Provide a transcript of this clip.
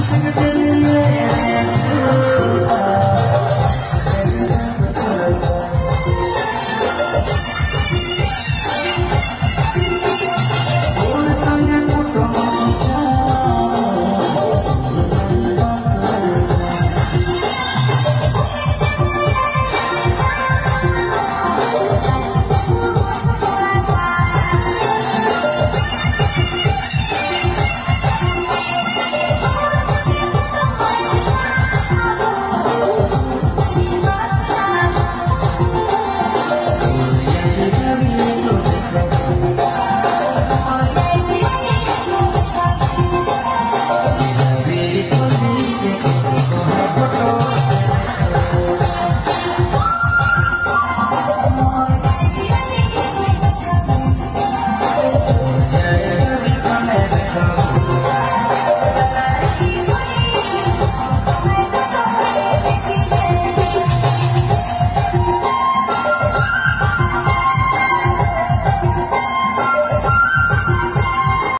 sing it